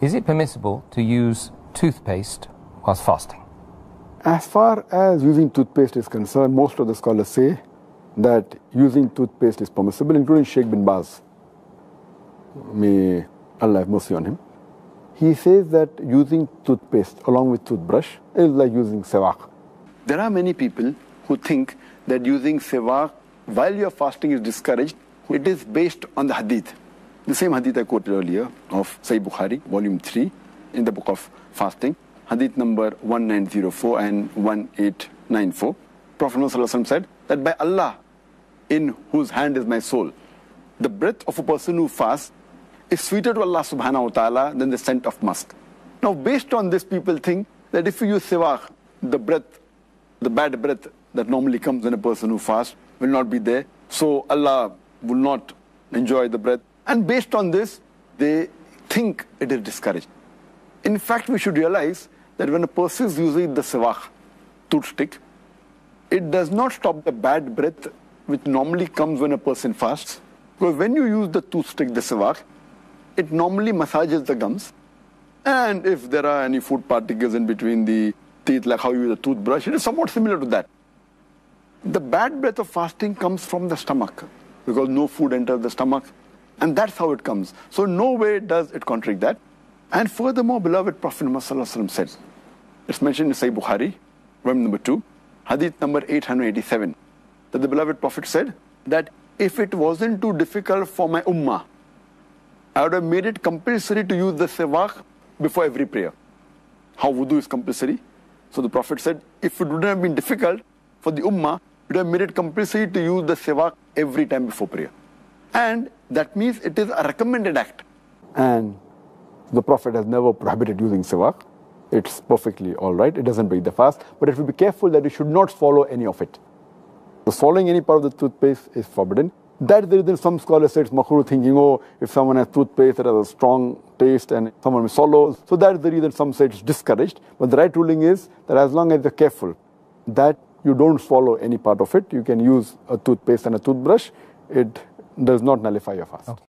Is it permissible to use toothpaste whilst fasting? As far as using toothpaste is concerned, most of the scholars say that using toothpaste is permissible, including Sheikh bin Baz. May Allah have mercy on him. He says that using toothpaste along with toothbrush is like using siwak. There are many people who think that using siwak while you're fasting is discouraged. It is based on the hadith. The same hadith I quoted earlier of Sahih Bukhari, volume 3, in the book of fasting, hadith number 1904 and 1894. Prophet Muhammad said that by Allah, in whose hand is my soul, the breath of a person who fasts is sweeter to Allah subhanahu wa ta'ala than the scent of musk. Now, based on this, people think that if you use siwak, the breath, the bad breath that normally comes in a person who fasts will not be there. So Allah will not enjoy the breath. And based on this, they think it is discouraged. In fact, we should realize that when a person is using the siwak, toothstick, it does not stop the bad breath which normally comes when a person fasts. Because when you use the toothstick, the siwak, it normally massages the gums. And if there are any food particles in between the teeth, like how you use a toothbrush, it is somewhat similar to that. The bad breath of fasting comes from the stomach because no food enters the stomach. And that's how it comes. So no way does it contradict that. And furthermore, beloved Prophet Muhammad said, it's mentioned in Sahih Bukhari, volume number 2, hadith number 887, that the beloved Prophet said that if it wasn't too difficult for my ummah, I would have made it compulsory to use the siwak before every prayer. How wudu is compulsory. So the Prophet said, if it wouldn't have been difficult for the ummah, it would have made it compulsory to use the siwak every time before prayer. And that means it is a recommended act. And the Prophet has never prohibited using siwak. It's perfectly all right. It doesn't break the fast. But it will be careful that you should not swallow any of it. So swallowing any part of the toothpaste is forbidden. That's the reason some scholars say it's makruh thinking, oh, if someone has toothpaste that has a strong taste and someone will swallow. So that's the reason some say it's discouraged. But the right ruling is that as long as you're careful, that you don't swallow any part of it, you can use a toothpaste and a toothbrush. It does not nullify your fast. Okay.